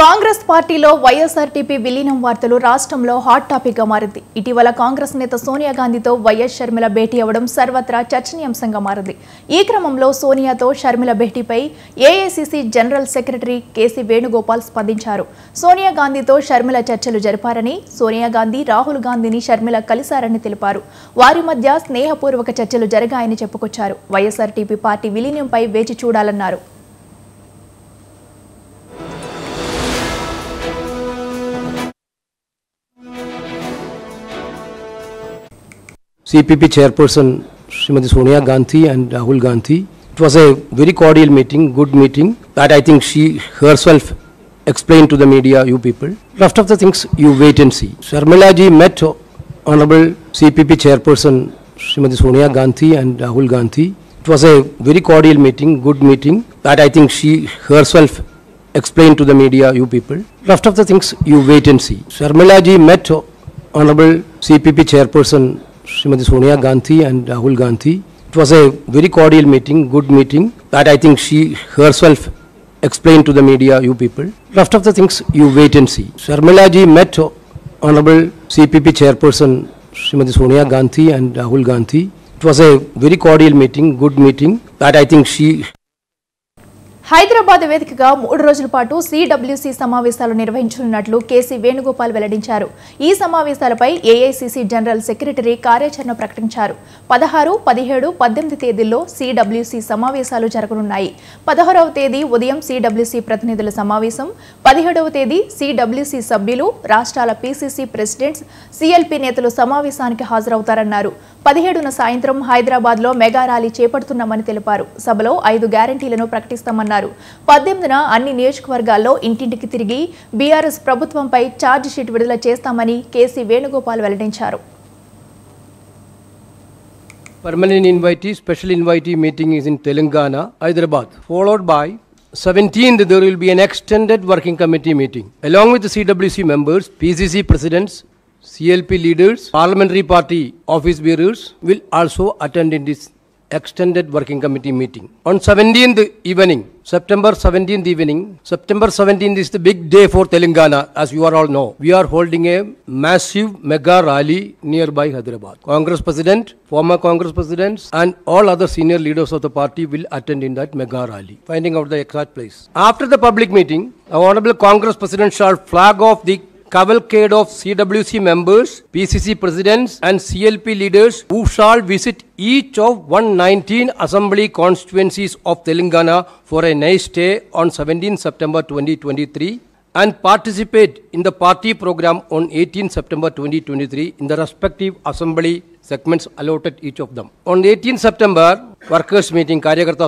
కాంగ్రెస్ పార్టీలో వైఎస్ఆర్టీపీ విలీనం వార్తలు రాష్ట్రంలో హాట్ టాపిక్గా మారింది. ఇటీవల కాంగ్రెస్ నేత సోనియా గాంధీతో వైఎస్ షర్మిల భేటీ అవ్వడం సర్వత్రా చర్చనీయాంశంగా మారింది. ఈ క్రమంలో సోనియాతో Sharmila భేటీపై AICC general secretary KC Venugopal స్పందించారు. సోనియా గాంధీతో షర్మిల చర్చలు జరిపారని సోనియా గాంధీ రాహుల్ గాంధీని షర్మిల కలిశారని తెలిపారు. వారి మధ్య స్నేహపూర్వక చర్చలు జరిగాయని చెప్పుకొచ్చారు. వైఎస్ఆర్టీపీ పార్టీ విలీనంపై వేచి చూడాలన్నారు. CPP chairperson Srimati Sonia Gandhi and Rahul Gandhi. It was a very cordial meeting, good meeting that I think she herself explained to the media, you people. Rest of the things you wait and see. Sharmila ji met Honorable CPP chairperson Srimati Sonia Gandhi and Rahul Gandhi. It was a very cordial meeting, good meeting that I think she herself explained to the media, you people. Rest of the things you wait and see. Sharmila ji met Honorable CPP chairperson Srimati Sonia Gandhi and Rahul Gandhi. It was a very cordial meeting, good meeting that I think she herself explained to the media, you people. Rest of the things you wait and see. Sharmila ji met Honorable CPP chairperson Srimati Sonia Gandhi and Rahul Gandhi. It was a very cordial meeting, good meeting that I think she Hyderabad వేదికగా మూడు రోజుల పాటు CWC సమావేశాలు నిర్వహించనున్నట్లు KC Venugopal వెల్లడించారు. ఈ సమావేశాలపై AICC general secretary కార్యాచరణ ప్రకటించారు. పదహారు పదిహేడు పద్దెనిమిది తేదీల్లో సిడబ్ల్యూసీ సమావేశాలు జరగనున్నాయి. పదహారవ తేదీ ఉదయం సిడబ్ల్యూసీ ప్రతినిధుల సమావేశం. పదిహేడవ తేదీ సిడబ్ల్యూసీ సభ్యులు రాష్ట్రాల పీసీసీ ప్రెసిడెంట్స్ సిఎల్పి నేతలు సమావేశానికి హాజరవుతారన్నారు. పదిహేడున సాయంత్రం హైదరాబాద్లో మెగా ర్యాలీ చేపడుతున్నామని తెలిపారు. సభలో ఐదు గ్యారంటీలను ప్రకటిస్తామన్నారు. పద్దెనిమిదిన అన్ని నియోజకవర్గాల్లో ఇంటింటికి తిరిగి బీఆర్ఎస్ ప్రభుత్వంపై ఛార్జ్ షీట్ విడుదల చేస్తామని కేసీ వేణుగోపాల్ వెల్లడించారు Permanent invitee, special invitee meeting is in Telangana, Hyderabad, followed by 17th there will be an extended working committee meeting along with the CWC members, PCC presidents, CLP leaders, parliamentary party office bearers will also attend in this extended working committee meeting. On 17th evening, September 17th evening, September 17th is the big day for Telangana as you are all know. We are holding a massive mega rally nearby Hyderabad. Congress President, former Congress Presidents and all other senior leaders of the party will attend in that mega rally, finding out the exact place. After the public meeting, Honorable Congress President shall flag off the cavalcade of CWC members, PCC presidents, and CLP leaders who shall visit each of 119 assembly constituencies of Telangana for a nice stay on 17 September 2023 and participate in the party program on 18 September 2023 in the respective assembly segments allotted each of them. On 18 September, workers meeting, Karyakarta